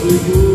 do you